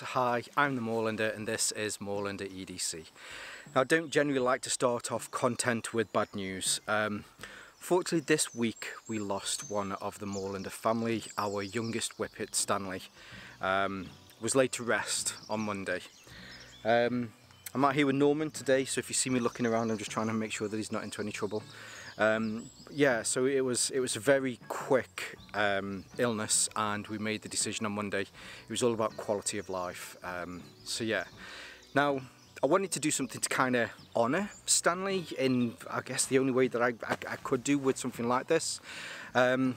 Hi, I'm the Moorlander and this is Moorlander EDC. Now I don't generally like to start off content with bad news. Um, fortunately this week we lost one of the Moorlander family, our youngest whippet Stanley. Um, was laid to rest on Monday. Um, I'm out here with Norman today so if you see me looking around I'm just trying to make sure that he's not into any trouble. Um, yeah, so it was it was a very quick um, illness, and we made the decision on Monday. It was all about quality of life. Um, so yeah, now I wanted to do something to kind of honour Stanley in I guess the only way that I, I, I could do with something like this. Um,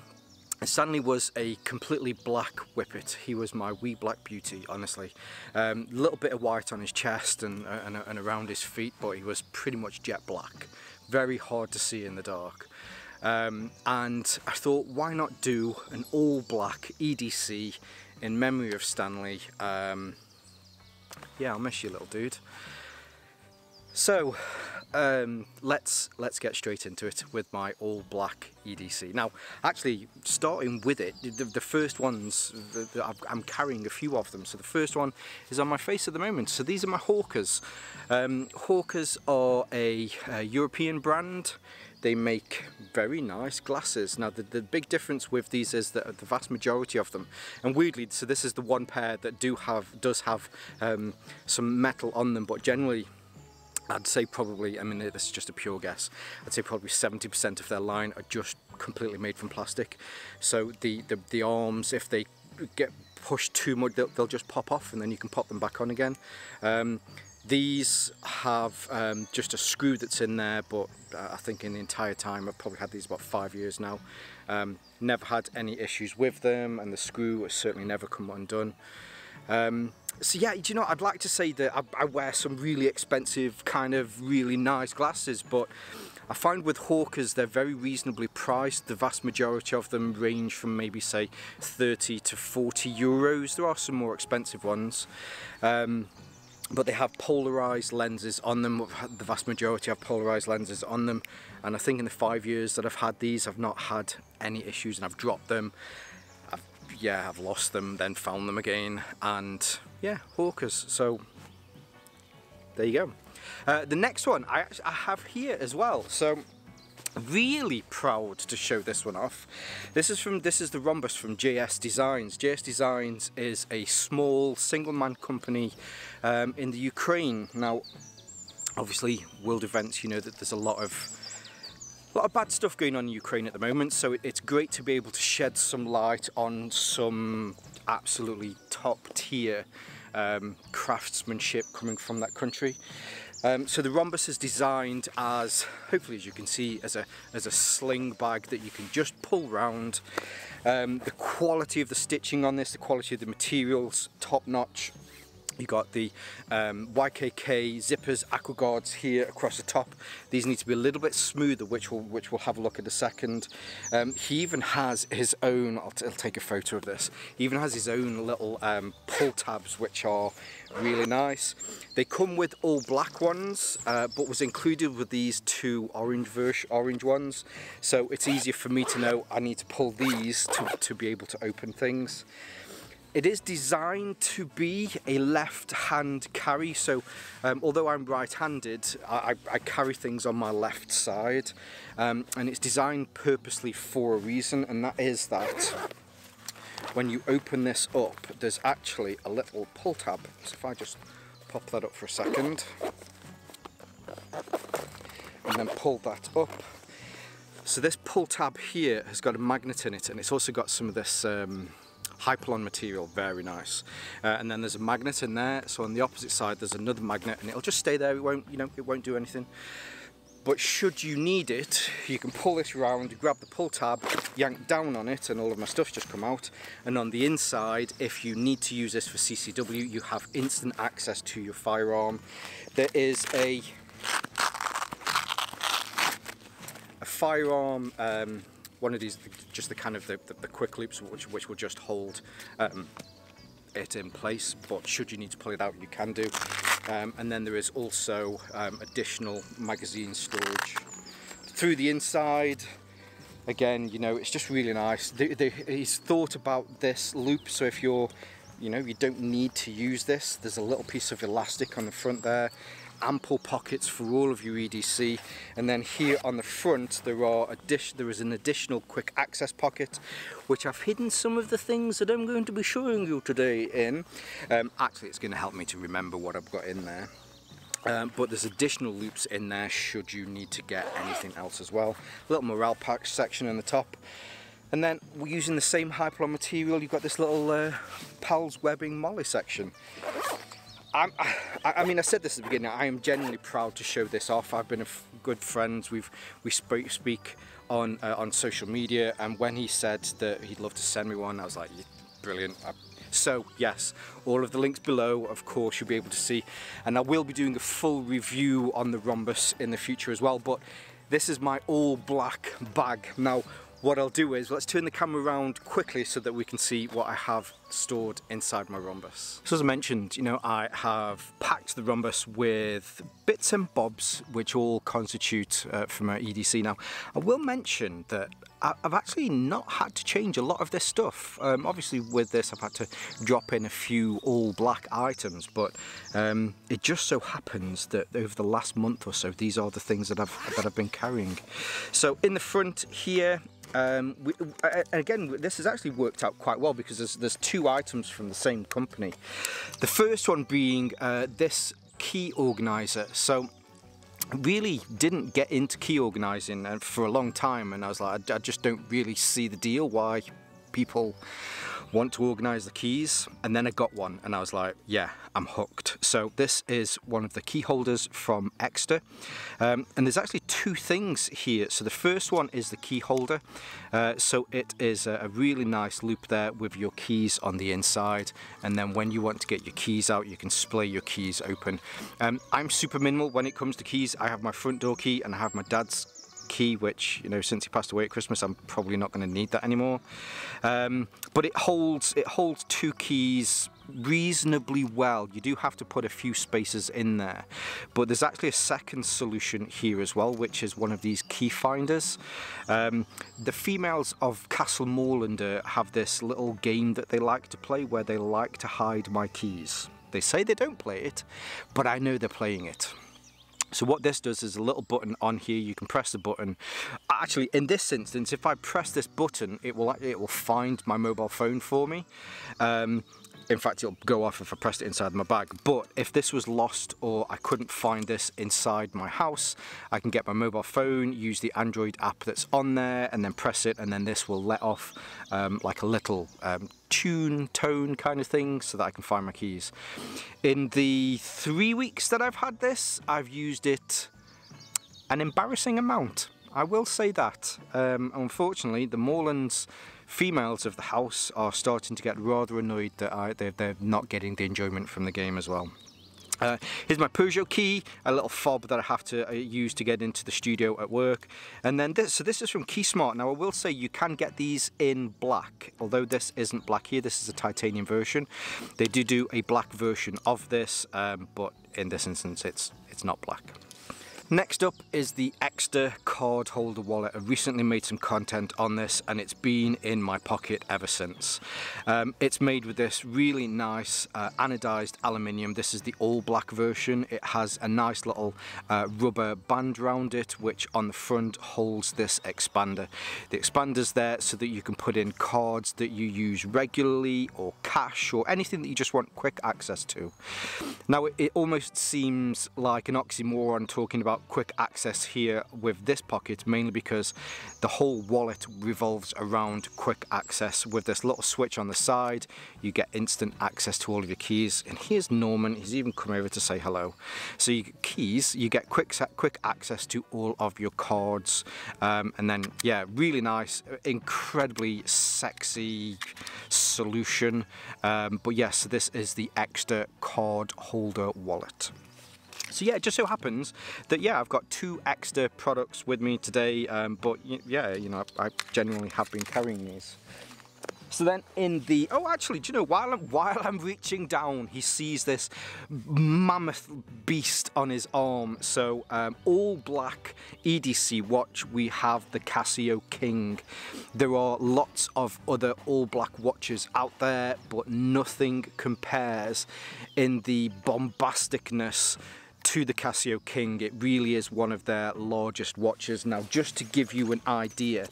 Stanley was a completely black whippet. He was my wee black beauty, honestly. A um, little bit of white on his chest and, and, and around his feet, but he was pretty much jet black very hard to see in the dark. Um, and I thought why not do an all black EDC in memory of Stanley. Um, yeah, I'll miss you little dude. So um, let's let's get straight into it with my all black EDC. Now, actually, starting with it, the, the first ones, the, the, I'm carrying a few of them. So the first one is on my face at the moment. So these are my Hawkers. Um, Hawkers are a, a, European brand. They make very nice glasses. Now, the, the big difference with these is that the vast majority of them, and weirdly, so this is the one pair that do have does have um, some metal on them, but generally I'd say probably, I mean this is just a pure guess, I'd say probably 70% of their line are just completely made from plastic. So the, the, the arms, if they get pushed too much, they'll, they'll, just pop off and then you can pop them back on again. Um, these have um, just a screw that's in there, but uh, I think in the entire time, I've probably had these about five years now. Um, never had any issues with them and the screw has certainly never come undone. Um, so yeah, do you know, I'd like to say that I, I, wear some really expensive, kind of really nice glasses, but I find with Hawkers they're very reasonably priced. The vast majority of them range from maybe say 30 to 40 euros. There are some more expensive ones. Um, but they have polarized lenses on them the vast majority have polarized lenses on them and I think in the five years that I've had these I've not had any issues and I've dropped them yeah, I've lost them, then found them again, and yeah, hawkers. So there you go. Uh, the next one I, I have here as well. So really proud to show this one off. This is from this is the rhombus from JS Designs. JS Designs is a small single man company um, in the Ukraine. Now obviously world events you know that there's a lot of a lot of bad stuff going on in Ukraine at the moment, so it's great to be able to shed some light on some absolutely top tier um, craftsmanship coming from that country. Um, so the rhombus is designed as, hopefully as you can see, as a, as a sling bag that you can just pull round. Um, the quality of the stitching on this, the quality of the materials, top notch. You got the um, YKK zippers, aqua guards here across the top. These need to be a little bit smoother, which we'll, which we'll have a look at a second. Um, he even has his own, I'll, I'll, take a photo of this, he even has his own little um, pull tabs, which are really nice. They come with all black ones, uh, but was included with these two orange orange ones. So it's easier for me to know I need to pull these to, to be able to open things. It is designed to be a left hand carry. So um, although I'm right-handed I, I, carry things on my left side. Um, and it's designed purposely for a reason and that is that when you open this up there's actually a little pull tab. So if I just pop that up for a second and then pull that up. So this pull tab here has got a magnet in it and it's also got some of this um, Hypalon material, very nice. Uh, and then there's a magnet in there, so on the opposite side there's another magnet and it'll just stay there, it won't, you know, it won't do anything. But should you need it, you can pull this around, grab the pull tab, yank down on it and all of my stuff's just come out. And on the inside, if you need to use this for CCW, you have instant access to your firearm. There is a a firearm um, one of these, just the kind of the, the, the quick loops which, which will just hold um, it in place, but should you need to pull it out, you can do. Um, and then there is also um, additional magazine storage. Through the inside, again, you know, it's just really nice. The, the, he's thought about this loop, so if you're you know, you don't need to use this. There's a little piece of elastic on the front there ample pockets for all of your EDC and then here on the front there are there is an additional quick access pocket which I've hidden some of the things that I'm going to be showing you today in. Um, actually it's going to help me to remember what I've got in there. Um, but there's additional loops in there should you need to get anything else as well. Little morale pack section in the top. And then we're using the same Hypalon material you've got this little uh, PALS webbing MOLLE section I'm, I, I, mean, I said this at the beginning. I am genuinely proud to show this off. I've been a good friends. We've we speak, speak on uh, on social media, and when he said that he'd love to send me one, I was like, brilliant. I, so yes, all of the links below, of course, you'll be able to see, and I will be doing a full review on the rhombus in the future as well. But this is my all black bag now what I'll do is let's turn the camera around quickly so that we can see what I have stored inside my rhombus. So as I mentioned, you know, I have packed the rhombus with bits and bobs which all constitute uh, from my EDC. Now, I will mention that I've actually not had to change a lot of this stuff. Um, obviously with this I've had to drop in a few all black items but um, it just so happens that over the last month or so these are the things that I've, that I've been carrying. So in the front here um, we, uh, again, this has actually worked out quite well because there's, there's two items from the same company. The first one being uh, this key organizer. So really didn't get into key organizing uh, for a long time and I was like I just don't really see the deal why people want to organize the keys and then I got one and I was like yeah I'm hooked. So this is one of the key holders from Ekster um, and there's actually two things here. So the first one is the key holder. Uh, so it is a, a really nice loop there with your keys on the inside. And then when you want to get your keys out you can splay your keys open. Um, I'm super minimal when it comes to keys. I have my front door key and I have my dad's key which you know since he passed away at Christmas I'm probably not going to need that anymore. Um, but it holds it holds two keys reasonably well. You do have to put a few spaces in there. But there's actually a second solution here as well which is one of these key finders. Um, the females of Castle Moorlander have this little game that they like to play where they like to hide my keys. They say they don't play it but I know they're playing it so what this does is a little button on here, you can press the button. Actually, in this instance, if I press this button, it will it will find my mobile phone for me. Um, in fact it'll go off if I pressed it inside my bag. But if this was lost or I couldn't find this inside my house I can get my mobile phone use the Android app that's on there and then press it and then this will let off um, like a little um, tune tone kind of thing so that I can find my keys. In the three weeks that I've had this I've used it an embarrassing amount. I will say that um, unfortunately the Moorlands females of the house are starting to get rather annoyed that I, they're, they're not getting the enjoyment from the game as well. Uh, here's my Peugeot key, a little fob that I have to uh, use to get into the studio at work. And then this, so this is from KeySmart. Now I will say you can get these in black, although this isn't black here, this is a titanium version. They do do a black version of this, um, but in this instance it's, it's not black. Next up is the Ekster card holder wallet. I recently made some content on this and it's been in my pocket ever since. Um, it's made with this really nice uh, anodized aluminium. This is the all black version. It has a nice little uh, rubber band around it which on the front holds this expander. The expander's there so that you can put in cards that you use regularly or cash or anything that you just want quick access to. Now it, it almost seems like an oxymoron talking about quick access here with this pocket mainly because the whole wallet revolves around quick access. With this little switch on the side you get instant access to all of your keys. And here's Norman. He's even come over to say hello. So you keys you get quick quick access to all of your cards. Um, and then yeah really nice incredibly sexy solution. Um, but yes this is the Ekster card holder wallet so yeah, it just so happens that yeah, I've got two Ekster products with me today, um, but yeah, you know, I genuinely have been carrying these. So then in the, oh actually, do you know, while I'm, while I'm reaching down, he sees this mammoth beast on his arm. So um, all black EDC watch, we have the Casio King. There are lots of other all black watches out there, but nothing compares in the bombasticness to the Casio King. It really is one of their largest watches. Now, just to give you an idea,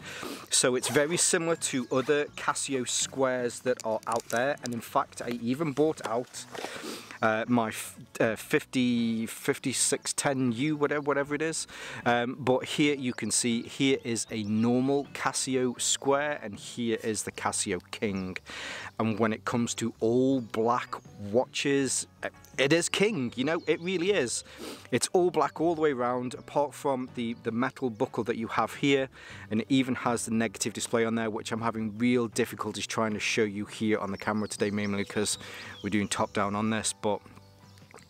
so it's very similar to other Casio squares that are out there. And in fact, I even bought out uh, my uh, 50, 5610U, whatever, whatever it is. Um, but here you can see, here is a normal Casio square and here is the Casio King. And when it comes to all black watches, it is king, you know, it really is. It's all black all the way around, apart from the, the metal buckle that you have here, and it even has the negative display on there, which I'm having real difficulties trying to show you here on the camera today, mainly because we're doing top down on this, but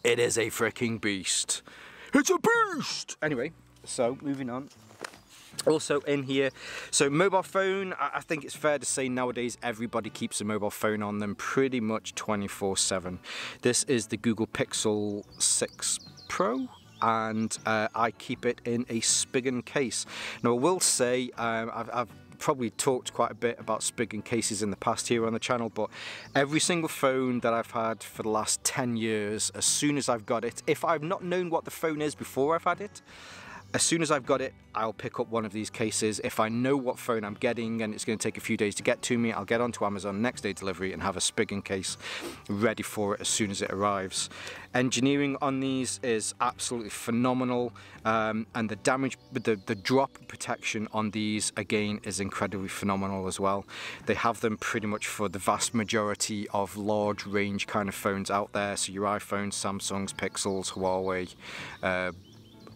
it is a freaking beast. It's a beast! Anyway, so moving on also in here. So mobile phone I think it's fair to say nowadays everybody keeps a mobile phone on them pretty much 24 7 this is the Google Pixel 6 Pro and uh, I keep it in a Spigen case. Now I will say um, I've, I've probably talked quite a bit about Spigen cases in the past here on the channel but every single phone that I've had for the last 10 years as soon as I've got it if I've not known what the phone is before I've had it as soon as I've got it, I'll pick up one of these cases. If I know what phone I'm getting and it's going to take a few days to get to me, I'll get onto Amazon next day delivery and have a Spigen case ready for it as soon as it arrives. Engineering on these is absolutely phenomenal um, and the damage, the, the drop protection on these again is incredibly phenomenal as well. They have them pretty much for the vast majority of large range kind of phones out there. So your iPhones, Samsungs, Pixels, Huawei, uh,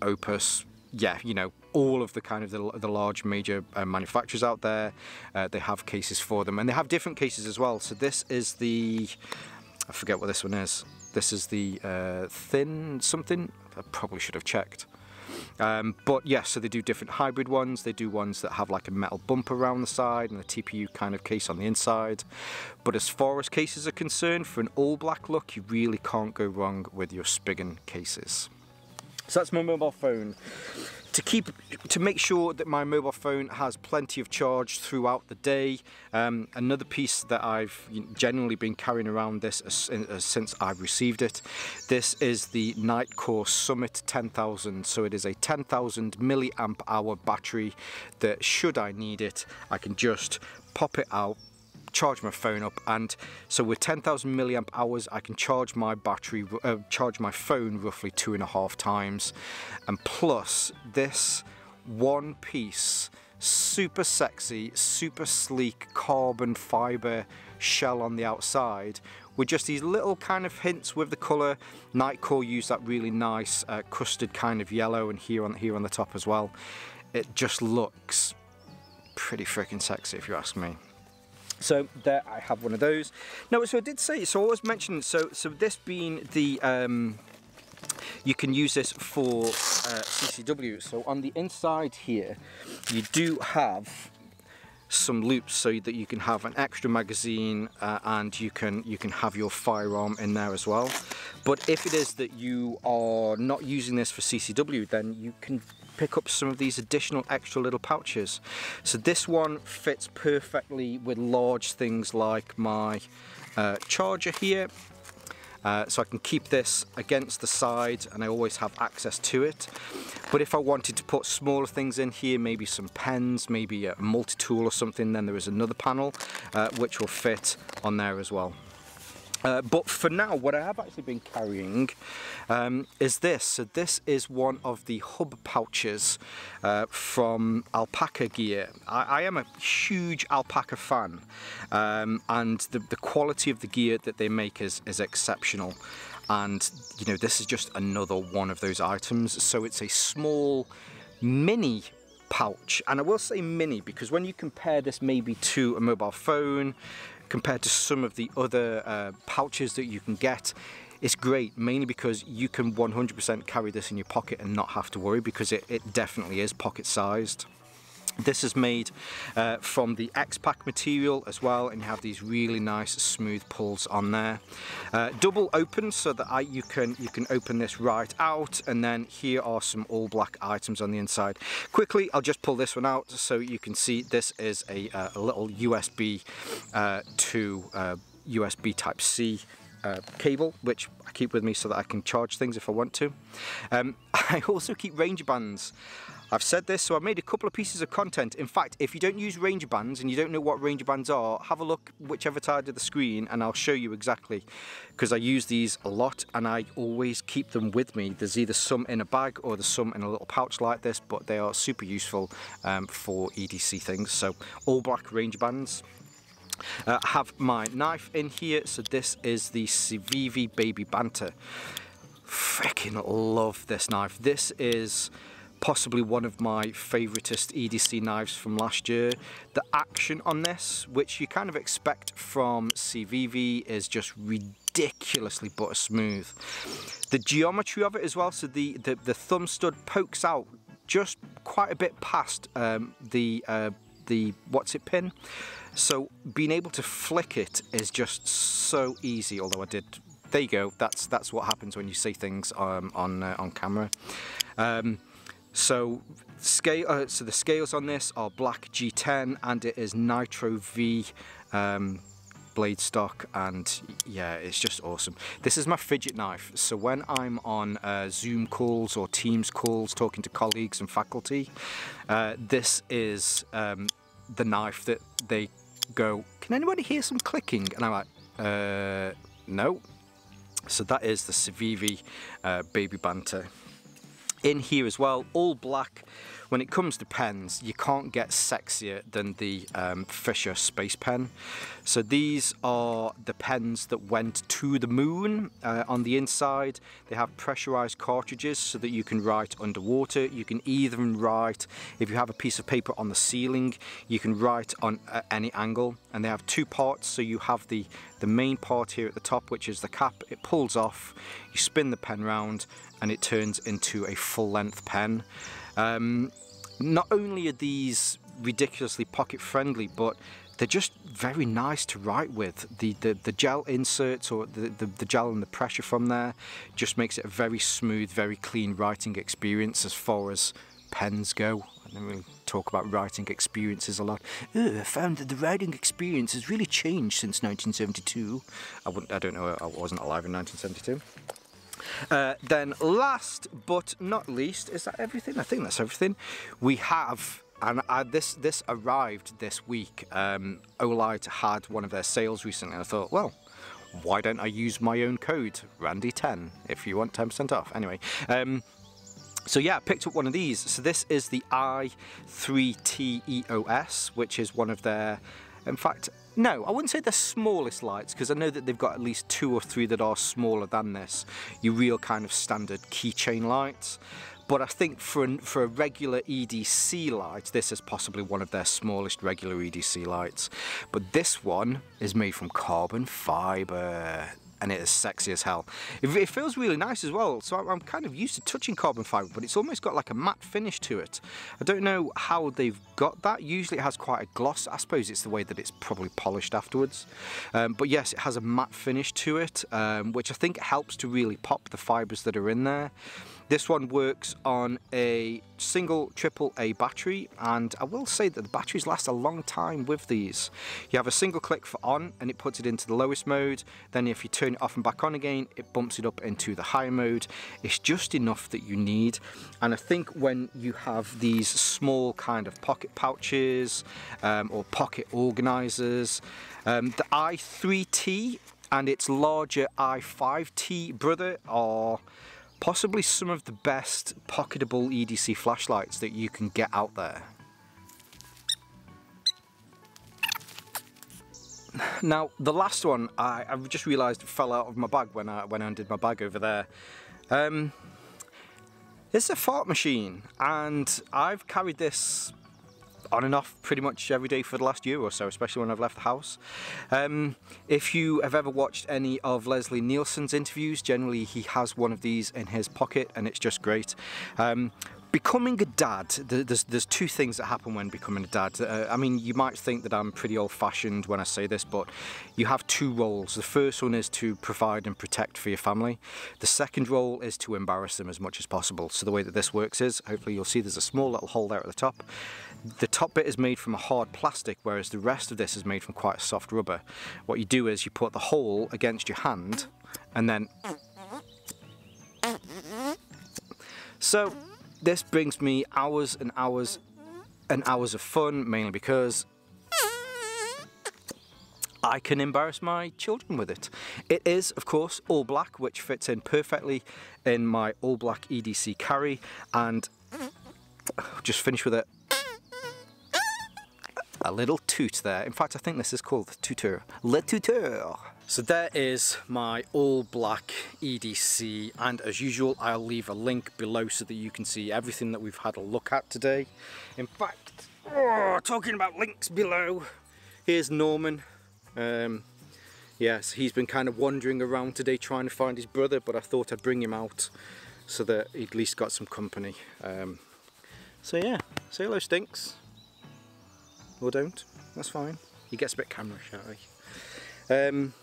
Oppos, yeah, you know, all of the kind of the, the large major uh, manufacturers out there, uh, they have cases for them and they have different cases as well. So this is the, I forget what this one is. This is the uh, thin something, I probably should have checked. Um, but yes, yeah, so they do different hybrid ones. They do ones that have like a metal bumper around the side and a TPU kind of case on the inside. But as far as cases are concerned, for an all black look, you really can't go wrong with your Spigen cases. So that's my mobile phone. To keep, to make sure that my mobile phone has plenty of charge throughout the day, um, another piece that I've generally been carrying around this since I've received it, this is the Nitecore Summit 10,000. So it is a 10,000 milliamp hour battery that should I need it, I can just pop it out, charge my phone up and so with 10,000 milliamp hours I can charge my battery uh, charge my phone roughly two and a half times. And plus this one piece super sexy super sleek carbon fiber shell on the outside with just these little kind of hints with the color Nitecore used that really nice uh, custard kind of yellow and here on here on the top as well. It just looks pretty freaking sexy if you ask me so there I have one of those. No, so I did say, so I was mentioning, so, so this being the, um, you can use this for uh, CCW. So on the inside here, you do have some loops so that you can have an extra magazine uh, and you can you can have your firearm in there as well but if it is that you are not using this for CCW then you can pick up some of these additional extra little pouches. So this one fits perfectly with large things like my uh, charger here. Uh, so I can keep this against the side and I always have access to it. But if I wanted to put smaller things in here, maybe some pens, maybe a multi-tool or something, then there is another panel uh, which will fit on there as well. Uh, but for now, what I have actually been carrying um, is this. So this is one of the hub pouches uh, from Alpaka Gear. I, I, am a huge Alpaca fan, um, and the, the quality of the gear that they make is, is exceptional. And you know, this is just another one of those items. So it's a small mini pouch and I will say mini because when you compare this maybe to a mobile phone compared to some of the other uh, pouches that you can get it's great mainly because you can 100% carry this in your pocket and not have to worry because it, it definitely is pocket sized This is made uh, from the X-Pack material as well and you have these really nice smooth pulls on there. Uh, double open so that I, you can you can open this right out and then here are some all black items on the inside. Quickly I'll just pull this one out so you can see this is a, uh, a little USB uh, to USB uh, type C uh, cable which I keep with me so that I can charge things if I want to. Um, I also keep Ranger bands. I've said this, so I've made a couple of pieces of content. In fact, if you don't use Ranger bands and you don't know what Ranger bands are, have a look whichever side of the screen and I'll show you exactly. Because I use these a lot and I always keep them with me. There's either some in a bag or there's some in a little pouch like this, but they are super useful um, for EDC things. So all black Ranger bands. Uh, have my knife in here, so this is the Civivi Baby Banter. Freaking love this knife. This is possibly one of my favouriteest EDC knives from last year. The action on this, which you kind of expect from Civivi, is just ridiculously butter smooth. The geometry of it as well, so the, the, the thumb stud pokes out just quite a bit past um, the, uh, the what's it pin. So being able to flick it is just so easy, although I did there you go. That's that's what happens when you see things um, on uh, on camera. Um, so scale, uh, so the scales on this are black G10 and it is Nitro V um, blade stock and yeah it's just awesome. This is my fidget knife. So when I'm on uh, zoom calls or teams calls talking to colleagues and faculty uh, this is um, the knife that they go can anybody hear some clicking? And I'm like uh, no. So that is the Civivi uh, baby banter in here as well, all black. When it comes to pens, you can't get sexier than the um, Fisher Space Pen. So these are the pens that went to the moon. Uh, on the inside, they have pressurized cartridges so that you can write underwater. You can even write, if you have a piece of paper on the ceiling, you can write on uh, any angle. And they have two parts, so you have the, the main part here at the top, which is the cap. It pulls off, you spin the pen round, and it turns into a full-length pen. Um, not only are these ridiculously pocket friendly, but they're just very nice to write with. The, the, the gel inserts or the, the, the, gel and the pressure from there just makes it a very smooth, very clean writing experience as far as pens go. I don't really talk about writing experiences a lot. I found that the writing experience has really changed since 1972. I, wouldn't, I don't know, I wasn't alive in 1972. Uh, then last but not least, is that everything? I think that's everything. We have and I, this this arrived this week. Um, Olight had one of their sales recently, and I thought, well, why don't I use my own code, Randy10, if you want 10% off. Anyway, um, so yeah, I picked up one of these. So this is the i3T EOS, which is one of their in fact, no, I wouldn't say the smallest lights because I know that they've got at least two or three that are smaller than this. Your real kind of standard keychain lights. But I think for, an, for a regular EDC light, this is possibly one of their smallest regular EDC lights. But this one is made from carbon fibre and it is sexy as hell. It, it feels really nice as well, so I'm, kind of used to touching carbon fibre, but it's almost got like a matte finish to it. I don't know how they've got that. Usually it has quite a gloss. I suppose it's the way that it's probably polished afterwards. Um, but yes, it has a matte finish to it, um, which I think helps to really pop the fibres that are in there. This one works on a single triple A battery and I will say that the batteries last a long time with these. You have a single click for on and it puts it into the lowest mode then if you turn it off and back on again it bumps it up into the higher mode. It's just enough that you need and I think when you have these small kind of pocket pouches um, or pocket organizers um, the i3T and its larger i5T brother are possibly some of the best pocketable EDC flashlights that you can get out there. Now, the last one, I, I just realised fell out of my bag when I, when I undid my bag over there. Um, it's a fart machine, and I've carried this on and off pretty much every day for the last year or so, especially when I've left the house. Um, if you have ever watched any of Leslie Nielsen's interviews, generally he has one of these in his pocket and it's just great. Um, becoming a dad, there's, there's two things that happen when becoming a dad. Uh, I mean, you might think that I'm pretty old fashioned when I say this, but you have two roles. The first one is to provide and protect for your family. The second role is to embarrass them as much as possible. So the way that this works is, hopefully you'll see there's a small little hole there at the top. The top bit is made from a hard plastic, whereas the rest of this is made from quite a soft rubber. What you do is you put the hole against your hand and then... So this brings me hours and hours and hours of fun, mainly because I can embarrass my children with it. It is, of course, all black, which fits in perfectly in my all black EDC carry, and just finish with it. A little toot there. In fact, I think this is called the tuteur. Le tuteur. So there is my all black EDC and as usual I'll leave a link below so that you can see everything that we've had a look at today. In fact, oh, talking about links below, here's Norman. Um, yes, he's been kind of wandering around today trying to find his brother but I thought I'd bring him out so that he at least got some company. Um, so yeah, say hello Stinks. Or don't, that's fine. He gets a bit camera shy. Um,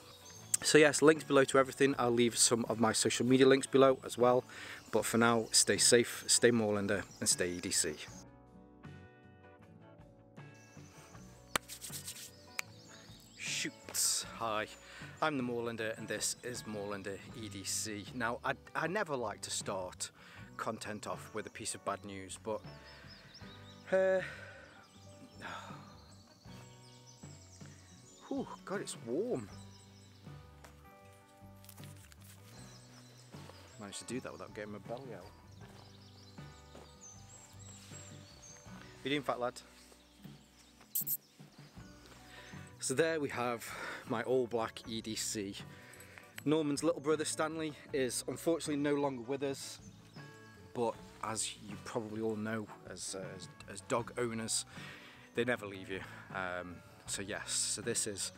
so yes, links below to everything. I'll leave some of my social media links below as well. But for now, stay safe, stay Moorlander and stay EDC. Shoots. Hi, I'm the Moorlander and this is Moorlander EDC. Now, I, I never like to start content off with a piece of bad news, but uh, whew, God, it's warm. managed to do that without getting my belly out. You doing fat lad? So there we have my all black EDC. Norman's little brother Stanley is unfortunately no longer with us, but as you probably all know as, uh, as, as, dog owners, they never leave you. Um, so yes, so this is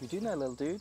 You do know, little dude.